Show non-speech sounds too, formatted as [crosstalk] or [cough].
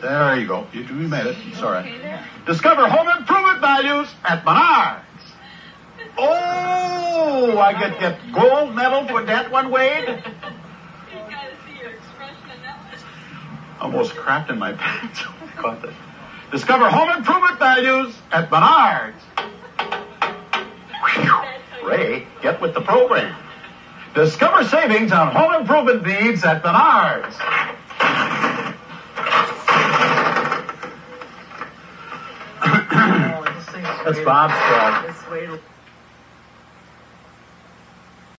There you go. You, you made it. It's all right. Discover home improvement values at Menards. Oh, I get get gold medal for that one, Wade. Almost crapped in my [laughs] pants. Caught that. Discover home improvement values at Menards. Ray, get with the program. Discover savings on home improvement needs at Menards. That's Bob's fault.